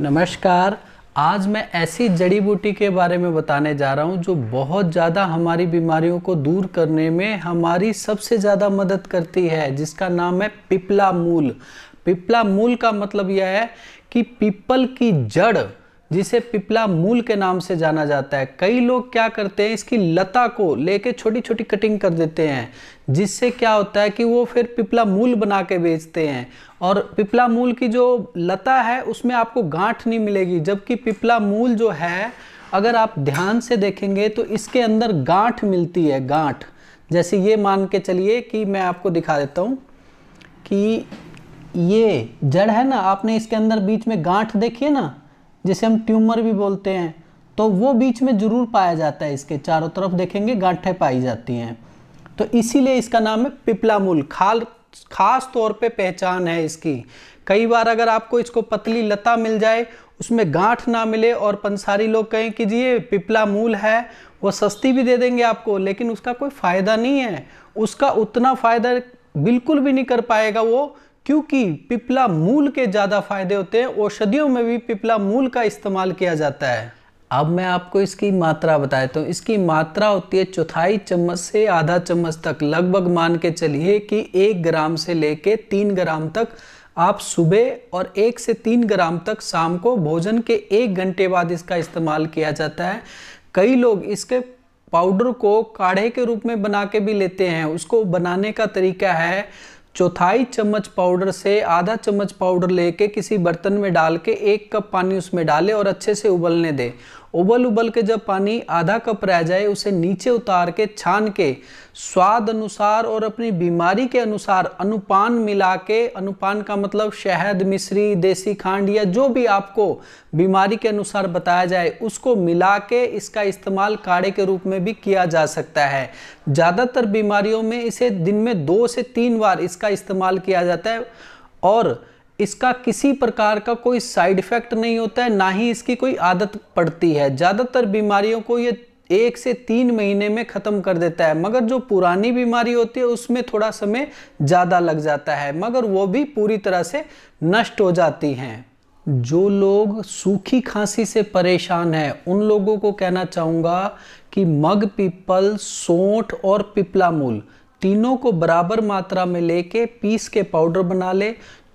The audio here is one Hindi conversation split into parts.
नमस्कार, आज मैं ऐसी जड़ी बूटी के बारे में बताने जा रहा हूँ जो बहुत ज़्यादा हमारी बीमारियों को दूर करने में हमारी सबसे ज़्यादा मदद करती है, जिसका नाम है पिपला मूल। पिपला मूल का मतलब यह है कि पीपल की जड़ जिसे पिपला मूल के नाम से जाना जाता है। कई लोग क्या करते हैं, इसकी लता को लेके छोटी छोटी कटिंग कर देते हैं, जिससे क्या होता है कि वो फिर पिपला मूल बना के बेचते हैं। और पिपला मूल की जो लता है, उसमें आपको गांठ नहीं मिलेगी, जबकि पिपला मूल जो है, अगर आप ध्यान से देखेंगे तो इसके अंदर गांठ मिलती है, गांठ। जैसे ये मान के चलिए कि मैं आपको दिखा देता हूँ कि ये जड़ है ना, आपने इसके अंदर बीच में गांठ देखी है ना? जिसे हम ट्यूमर भी बोलते हैं तो वो बीच में ज़रूर पाया जाता है इसके। चारों तरफ़ देखेंगे, गांठें पाई जाती हैं। तो इसीलिए इसका नाम है पिपला मूल खाल, खास तौर पे पहचान है इसकी। कई बार अगर आपको इसको पतली लता मिल जाए, उसमें गांठ ना मिले और पंसारी लोग कहें कि जी ये पिपला मूल है, वो सस्ती भी दे देंगे आपको, लेकिन उसका कोई फ़ायदा नहीं है। उसका उतना फ़ायदा बिल्कुल भी नहीं कर पाएगा वो क्योंकि पिपला मूल के ज़्यादा फ़ायदे होते हैं, औषधियों में भी पिपला मूल का इस्तेमाल किया जाता है। अब मैं आपको इसकी मात्रा बताता हूँ इसकी मात्रा होती है चौथाई चम्मच से आधा चम्मच तक। लगभग मान के चलिए कि एक ग्राम से लेके तीन ग्राम तक आप सुबह और एक से तीन ग्राम तक शाम को भोजन के एक घंटे बाद इसका इस्तेमाल किया जाता है। कई लोग इसके पाउडर को काढ़े के रूप में बना के भी लेते हैं। उसको बनाने का तरीका है चौथाई चम्मच पाउडर से आधा चम्मच पाउडर लेके किसी बर्तन में डाल के एक कप पानी उसमें डाले और अच्छे से उबलने दे। उबल उबल के जब पानी आधा कप रह जाए, उसे नीचे उतार के, छान के, स्वाद अनुसार और अपनी बीमारी के अनुसार अनुपान मिला के, अनुपान का मतलब शहद, मिश्री, देसी खांड या जो भी आपको बीमारी के अनुसार बताया जाए, उसको मिला के इसका इस्तेमाल काढ़े के रूप में भी किया जा सकता है। ज़्यादातर बीमारियों में इसे दिन में दो से तीन बार इसका इस्तेमाल किया जाता है और इसका किसी प्रकार का कोई साइड इफ़ेक्ट नहीं होता है, ना ही इसकी कोई आदत पड़ती है। ज़्यादातर बीमारियों को ये एक से तीन महीने में ख़त्म कर देता है, मगर जो पुरानी बीमारी होती है, उसमें थोड़ा समय ज़्यादा लग जाता है, मगर वो भी पूरी तरह से नष्ट हो जाती हैं। जो लोग सूखी खांसी से परेशान हैं, उन लोगों को कहना चाहूँगा कि मग, पीपल, सोंठ और पिपला मूल तीनों को बराबर मात्रा में लेके पीस के पाउडर बना ले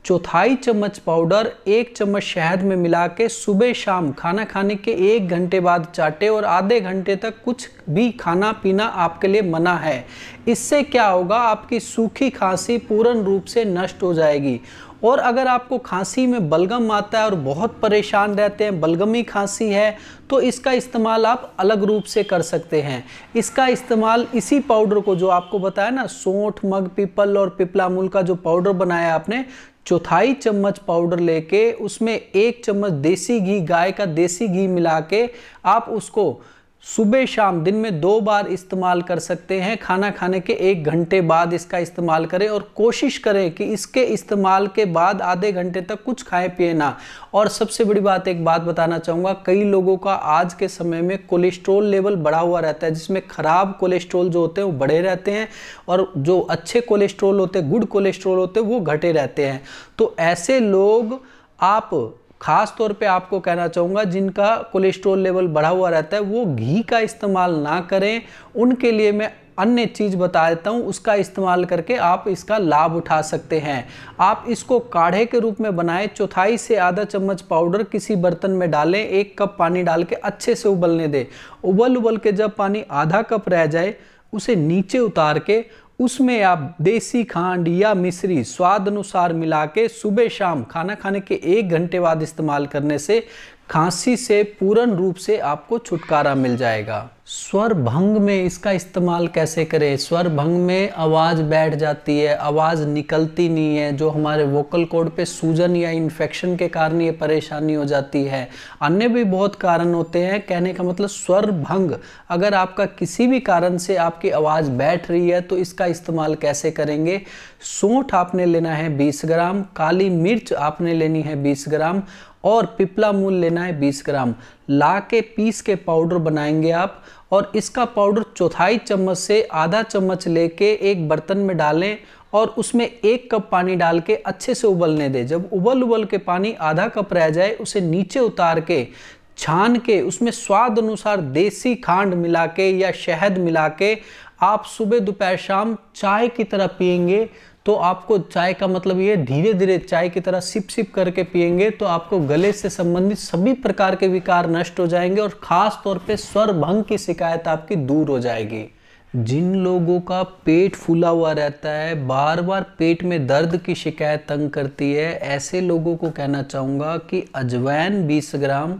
चौथाई चम्मच पाउडर, एक चम्मच शहद में मिला के सुबह शाम खाना खाने के एक घंटे बाद चाटे और आधे घंटे तक कुछ भी खाना पीना आपके लिए मना है। इससे क्या होगा, आपकी सूखी खांसी पूर्ण रूप से नष्ट हो जाएगी। और अगर आपको खांसी में बलगम आता है और बहुत परेशान रहते हैं, बलगमी खांसी है तो इसका इस्तेमाल आप अलग रूप से कर सकते हैं। इसका इस्तेमाल इसी पाउडर को जो आपको बताया ना, सोंठ, मग, पीपल और पिपला मूल का जो पाउडर बनाया आपने, चौथाई चम्मच पाउडर लेके उसमें एक चम्मच देसी घी, गाय का देसी घी मिला के आप उसको सुबह शाम दिन में दो बार इस्तेमाल कर सकते हैं। खाना खाने के एक घंटे बाद इसका इस्तेमाल करें और कोशिश करें कि इसके इस्तेमाल के बाद आधे घंटे तक कुछ खाएँ, पिए ना। और सबसे बड़ी बात, एक बात बताना चाहूँगा, कई लोगों का आज के समय में कोलेस्ट्रोल लेवल बढ़ा हुआ रहता है, जिसमें ख़राब कोलेस्ट्रोल जो होते हैं वो बढ़े रहते हैं और जो अच्छे कोलेस्ट्रोल होते हैं, गुड कोलेस्ट्रोल होते वो घटे रहते हैं। तो ऐसे लोग आप खास तौर पे आपको कहना चाहूँगा, जिनका कोलेस्ट्रॉल लेवल बढ़ा हुआ रहता है, वो घी का इस्तेमाल ना करें। उनके लिए मैं अन्य चीज़ बता देता हूँ, उसका इस्तेमाल करके आप इसका लाभ उठा सकते हैं। आप इसको काढ़े के रूप में बनाएँ, चौथाई से आधा चम्मच पाउडर किसी बर्तन में डालें, एक कप पानी डाल के अच्छे से उबलने दें। उबल उबल के जब पानी आधा कप रह जाए, उसे नीचे उतार के उसमें आप देसी खांड या मिश्री स्वाद अनुसार मिला के सुबह शाम खाना खाने के एक घंटे बाद इस्तेमाल करने से खांसी से पूर्ण रूप से आपको छुटकारा मिल जाएगा। स्वर भंग में इसका इस्तेमाल कैसे करें? स्वर भंग में आवाज़ बैठ जाती है, आवाज़ निकलती नहीं है, जो हमारे वोकल कोड पे सूजन या इन्फेक्शन के कारण ये परेशानी हो जाती है। अन्य भी बहुत कारण होते हैं, कहने का मतलब स्वर भंग अगर आपका किसी भी कारण से आपकी आवाज़ बैठ रही है तो इसका इस्तेमाल कैसे करेंगे? सोंठ आपने लेना है बीस ग्राम, काली मिर्च आपने लेनी है बीस ग्राम, और पिपला मूल लेना है 20 ग्राम। ला के पीस के पाउडर बनाएँगे आप और इसका पाउडर चौथाई चम्मच से आधा चम्मच लेके एक बर्तन में डालें और उसमें एक कप पानी डाल के अच्छे से उबलने दें। जब उबल उबल के पानी आधा कप रह जाए, उसे नीचे उतार के, छान के, उसमें स्वाद अनुसार देसी खांड मिला के या शहद मिला के आप सुबह दोपहर शाम चाय की तरह पियेंगे। तो आपको चाय का मतलब ये धीरे धीरे चाय की तरह सिप सिप करके पियेंगे तो आपको गले से संबंधित सभी प्रकार के विकार नष्ट हो जाएँगे और खास तौर पे स्वर भंग की शिकायत आपकी दूर हो जाएगी। जिन लोगों का पेट फूला हुआ रहता है बार बार पेट में दर्द की शिकायत तंग करती है, ऐसे लोगों को कहना चाहूँगा कि अजवैन 20 ग्राम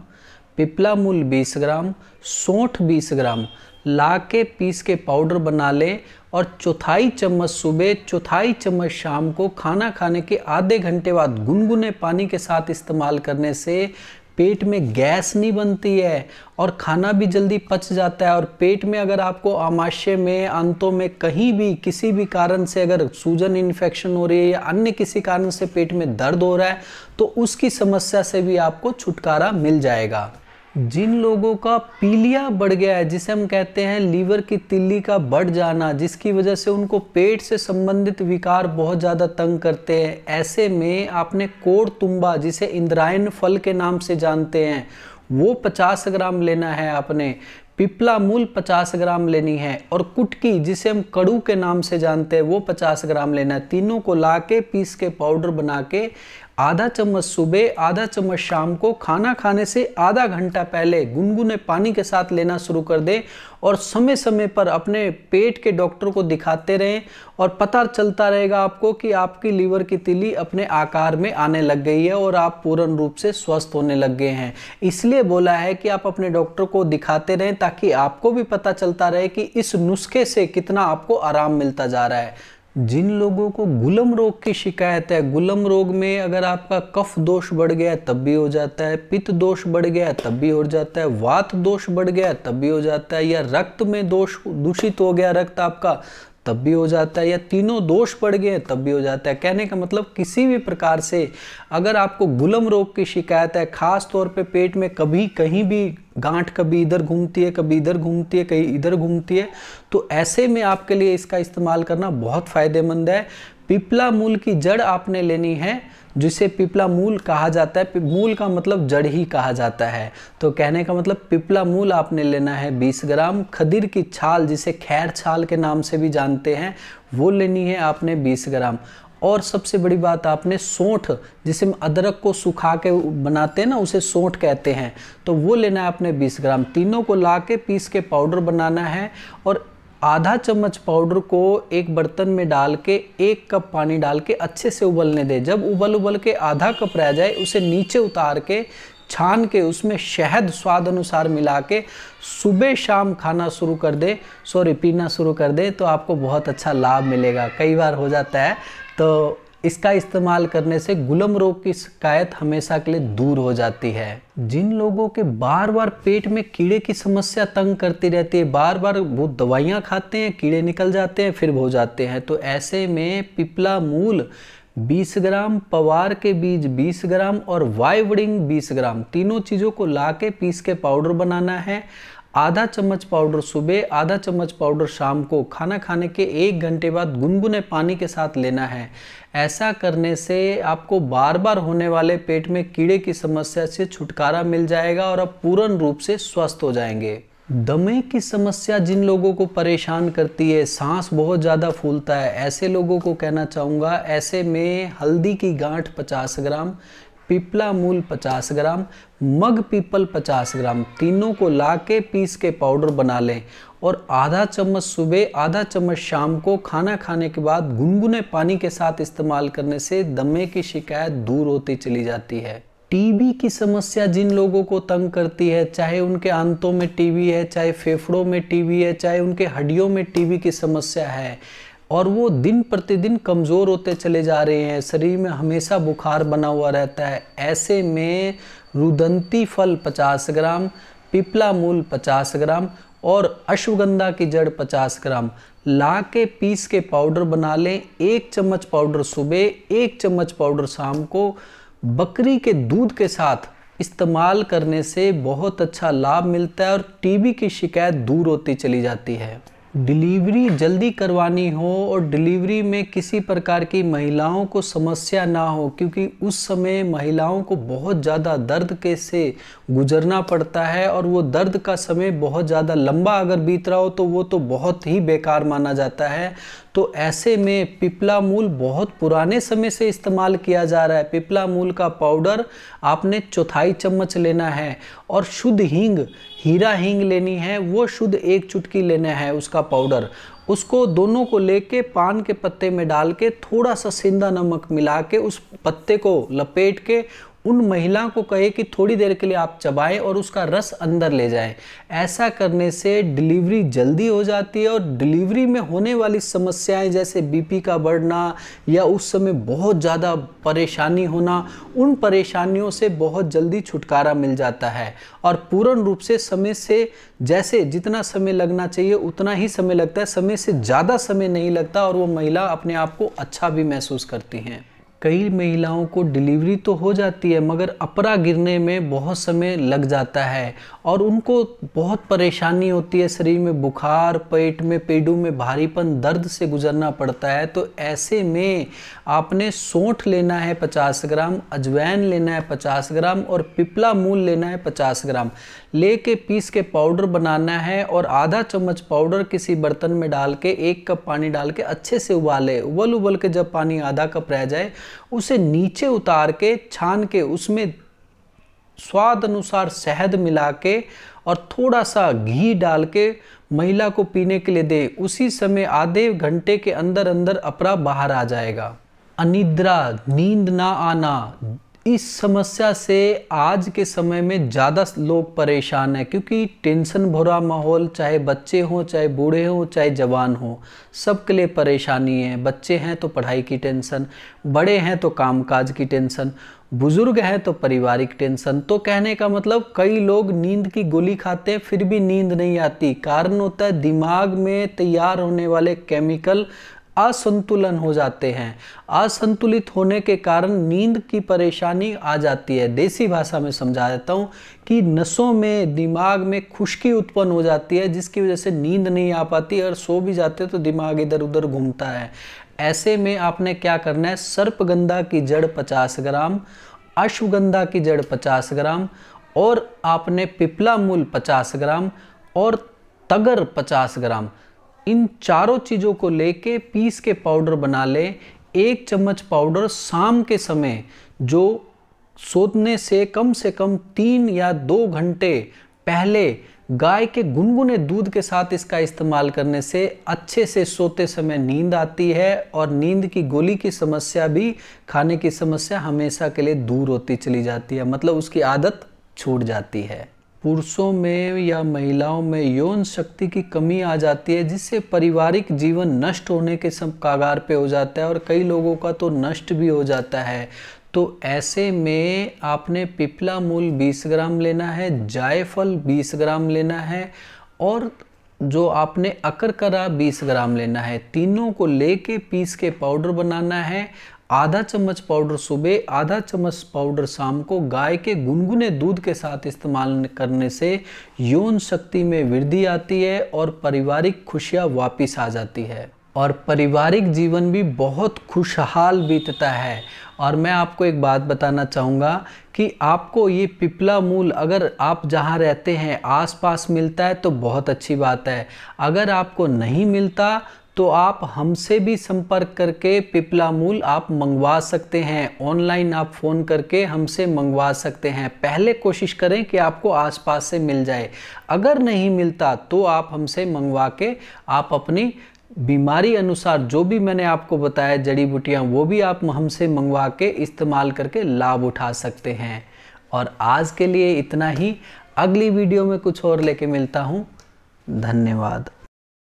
पिपला मूल 20 ग्राम, सौंठ 20 ग्राम ला के पीस के पाउडर बना लें और चौथाई चम्मच सुबह, चौथाई चम्मच शाम को खाना खाने के आधे घंटे बाद गुनगुने पानी के साथ इस्तेमाल करने से पेट में गैस नहीं बनती है और खाना भी जल्दी पच जाता है। और पेट में अगर आपको आमाशय में अंतों में कहीं भी, किसी भी कारण से अगर सूजन इन्फेक्शन हो रही है या अन्य किसी कारण से पेट में दर्द हो रहा है तो उसकी समस्या से भी आपको छुटकारा मिल जाएगा। जिन लोगों का पीलिया बढ़ गया है, जिसे हम कहते हैं लीवर की तिल्ली का बढ़ जाना, जिसकी वजह से उनको पेट से संबंधित विकार बहुत ज़्यादा तंग करते हैं। ऐसे में आपने कोड़ तुम्बा, जिसे इंद्रायन फल के नाम से जानते हैं, वो 50 ग्राम लेना है आपने। पिपला मूल 50 ग्राम लेनी है और कुटकी, जिसे हम कड़ू के नाम से जानते हैं, वो 50 ग्राम लेना है। तीनों को ला के पीस के पाउडर बना के आधा चम्मच सुबह, आधा चम्मच शाम को खाना खाने से आधा घंटा पहले गुनगुने पानी के साथ लेना शुरू कर दें और समय समय पर अपने पेट के डॉक्टर को दिखाते रहें और पता चलता रहेगा आपको कि आपकी लीवर की तिली अपने आकार में आने लग गई है और आप पूर्ण रूप से स्वस्थ होने लग गए हैं। इसलिए बोला है कि आप अपने डॉक्टर को दिखाते रहें ताकि आपको भी पता चलता रहे कि इस नुस्खे से कितना आपको आराम मिलता जा रहा है। जिन लोगों को गुलम रोग की शिकायत है, गुलम रोग में अगर आपका कफ दोष बढ़ गया तब भी हो जाता है, पित्त दोष बढ़ गया तब भी हो जाता है, वात दोष बढ़ गया तब भी हो जाता है, या रक्त में दोष दूषित हो गया, रक्त आपका तब भी हो जाता है या तीनों दोष पड़ गए तब भी हो जाता है। कहने का मतलब किसी भी प्रकार से अगर आपको गुलम रोग की शिकायत है, खास तौर पे पेट में कभी कहीं भी गांठ कभी इधर घूमती है, कभी इधर घूमती है, कहीं इधर घूमती है तो ऐसे में आपके लिए इसका इस्तेमाल करना बहुत फ़ायदेमंद है। पिपला मूल की जड़ आपने लेनी है जिसे पिपला मूल कहा जाता है मूल का मतलब जड़ ही कहा जाता है। तो कहने का मतलब पिपला मूल आपने लेना है 20 ग्राम, खदीर की छाल जिसे खैर छाल के नाम से भी जानते हैं, वो लेनी है आपने 20 ग्राम। और सबसे बड़ी बात आपने सोंठ, जिसे हम अदरक को सुखा के बनाते हैं ना, उसे सोंठ कहते हैं तो वो लेना है आपने 20 ग्राम। तीनों को ला के पीस के पाउडर बनाना है और आधा चम्मच पाउडर को एक बर्तन में डाल के, एक कप पानी डाल के अच्छे से उबलने दें। जब उबल उबल के आधा कप रह जाए, उसे नीचे उतार के, छान के, उसमें शहद स्वाद अनुसार मिला के सुबह शाम खाना शुरू कर दे। सॉरी, पीना शुरू कर दे तो आपको बहुत अच्छा लाभ मिलेगा। कई बार हो जाता है तो इसका इस्तेमाल करने से गुलम रोग की शिकायत हमेशा के लिए दूर हो जाती है। जिन लोगों के बार बार पेट में कीड़े की समस्या तंग करती रहती है बार बार वो दवाइयाँ खाते हैं, कीड़े निकल जाते हैं, फिर हो जाते हैं। तो ऐसे में पिपला मूल 20 ग्राम, पवार के बीज 20 ग्राम और वाइवडिंग 20 ग्राम, तीनों चीज़ों को ला के पीस के पाउडर बनाना है। आधा चम्मच पाउडर सुबह, आधा चम्मच पाउडर शाम को खाना खाने के एक घंटे बाद गुनगुने पानी के साथ लेना है। ऐसा करने से आपको बार बार होने वाले पेट में कीड़े की समस्या से छुटकारा मिल जाएगा और आप पूर्ण रूप से स्वस्थ हो जाएँगे। दमे की समस्या जिन लोगों को परेशान करती है, सांस बहुत ज़्यादा फूलता है, ऐसे लोगों को कहना चाहूँगा, ऐसे में हल्दी की गांठ 50 ग्राम पिपला मूल 50 ग्राम, मग पीपल 50 ग्राम, तीनों को ला के पीस के पाउडर बना लें और आधा चम्मच सुबह, आधा चम्मच शाम को खाना खाने के बाद गुनगुने पानी के साथ इस्तेमाल करने से दमे की शिकायत दूर होती चली जाती है। टीबी की समस्या जिन लोगों को तंग करती है, चाहे उनके आंतों में टीबी है, चाहे फेफड़ों में टीबी है, चाहे उनके हड्डियों में टीबी की समस्या है और वो दिन प्रतिदिन कमज़ोर होते चले जा रहे हैं। शरीर में हमेशा बुखार बना हुआ रहता है। ऐसे में रुदंती फल 50 ग्राम, पिपला मूल 50 ग्राम और अश्वगंधा की जड़ 50 ग्राम। ला के पीस के पाउडर बना लें। एक चम्मच पाउडर सुबह, एक चम्मच पाउडर शाम को। बकरी के दूध के साथ इस्तेमाल करने से बहुत अच्छा लाभ मिलता है और टीबी की शिकायत दूर होती चली जाती है। डिलीवरी जल्दी करवानी हो और डिलीवरी में किसी प्रकार की महिलाओं को समस्या ना हो, क्योंकि उस समय महिलाओं को बहुत ज़्यादा दर्द के से गुजरना पड़ता है और वो दर्द का समय बहुत ज़्यादा लंबा अगर बीत रहा हो तो वो तो बहुत ही बेकार माना जाता है। तो ऐसे में पिपला मूल बहुत पुराने समय से इस्तेमाल किया जा रहा है। पिपला मूल का पाउडर आपने चौथाई चम्मच लेना है और शुद्ध हींग हीरा हींग लेनी है, वो शुद्ध एक चुटकी लेना है उसका पाउडर। उसको दोनों को लेके पान के पत्ते में डाल के थोड़ा सा सिंधा नमक मिला के उस पत्ते को लपेट के उन महिला को कहे कि थोड़ी देर के लिए आप चबाएँ और उसका रस अंदर ले जाएँ। ऐसा करने से डिलीवरी जल्दी हो जाती है और डिलीवरी में होने वाली समस्याएँ जैसे बीपी का बढ़ना या उस समय बहुत ज़्यादा परेशानी होना, उन परेशानियों से बहुत जल्दी छुटकारा मिल जाता है। और पूर्ण रूप से समय से जैसे जितना समय लगना चाहिए, उतना ही समय लगता है। समय से ज़्यादा समय नहीं लगता और वो महिला अपने आप को अच्छा भी महसूस करती हैं। कई महिलाओं को डिलीवरी तो हो जाती है, मगर अपरा गिरने में बहुत समय लग जाता है और उनको बहुत परेशानी होती है। शरीर में बुखार, पेट में पेडू में भारीपन, दर्द से गुजरना पड़ता है। तो ऐसे में आपने सोंठ लेना है 50 ग्राम, अजवैन लेना है 50 ग्राम और पिपला मूल लेना है 50 ग्राम। लेके पीस के पाउडर बनाना है और आधा चम्मच पाउडर किसी बर्तन में डाल के, एक कप पानी डाल के अच्छे से उबाले। उबल उबल के जब पानी आधा कप रह जाए उसे नीचे उतार के, छान के, उसमें स्वाद अनुसार शहद मिला के और थोड़ा सा घी डाल के महिला को पीने के लिए दे। उसी समय आधे घंटे के अंदर अंदर अपरा बाहर आ जाएगा। अनिद्रा, नींद ना आना इस समस्या से आज के समय में ज़्यादा लोग परेशान हैं, क्योंकि टेंशन भरा माहौल, चाहे बच्चे हों, चाहे बूढ़े हों, चाहे जवान हों, सबके लिए परेशानी है। बच्चे हैं तो पढ़ाई की टेंशन, बड़े हैं तो कामकाज की टेंशन, बुज़ुर्ग हैं तो पारिवारिक टेंशन। तो कहने का मतलब कई लोग नींद की गोली खाते हैं, फिर भी नींद नहीं आती। कारण होता है, दिमाग में तैयार होने वाले केमिकल असंतुलन हो जाते हैं। असंतुलित होने के कारण नींद की परेशानी आ जाती है। देसी भाषा में समझा देता हूँ कि नसों में, दिमाग में खुश्की उत्पन्न हो जाती है, जिसकी वजह से नींद नहीं आ पाती और सो भी जाते तो दिमाग इधर उधर घूमता है। ऐसे में आपने क्या करना है? सर्पगंधा की जड़ 50 ग्राम, अश्वगंधा की जड़ 50 ग्राम और आपने पिपला मूल 50 ग्राम और तगर 50 ग्राम। इन चारों चीज़ों को लेके पीस के पाउडर बना ले। एक चम्मच पाउडर शाम के समय, जो सोने से कम से कम तीन या दो घंटे पहले गाय के गुनगुने दूध के साथ इसका इस्तेमाल करने से अच्छे से सोते समय नींद आती है और नींद की गोली की समस्या भी खाने की समस्या हमेशा के लिए दूर होती चली जाती है। मतलब उसकी आदत छूट जाती है। पुरुषों में या महिलाओं में यौन शक्ति की कमी आ जाती है, जिससे पारिवारिक जीवन नष्ट होने के सब कागार पे हो जाता है और कई लोगों का तो नष्ट भी हो जाता है। तो ऐसे में आपने पिपला मूल 20 ग्राम लेना है, जायफल 20 ग्राम लेना है और जो आपने अकरकरा 20 ग्राम लेना है, तीनों को लेके पीस के पाउडर बनाना है। आधा चम्मच पाउडर सुबह, आधा चम्मच पाउडर शाम को गाय के गुनगुने दूध के साथ इस्तेमाल करने से यौन शक्ति में वृद्धि आती है और पारिवारिक खुशियाँ वापिस आ जाती है। और पारिवारिक जीवन भी बहुत खुशहाल बीतता है। और मैं आपको एक बात बताना चाहूँगा कि आपको ये पिपला मूल अगर आप जहाँ रहते हैं, आसपास मिलता है तो बहुत अच्छी बात है। अगर आपको नहीं मिलता तो आप हमसे भी संपर्क करके पिपला मूल आप मंगवा सकते हैं। ऑनलाइन आप फ़ोन करके हमसे मंगवा सकते हैं। पहले कोशिश करें कि आपको आसपास से मिल जाए। अगर नहीं मिलता तो आप हमसे मंगवा के आप अपनी बीमारी अनुसार जो भी मैंने आपको बताया, जड़ी बूटियाँ, वो भी आप हमसे मंगवा के इस्तेमाल करके लाभ उठा सकते हैं। और आज के लिए इतना ही। अगली वीडियो में कुछ और लेके मिलता हूँ। धन्यवाद।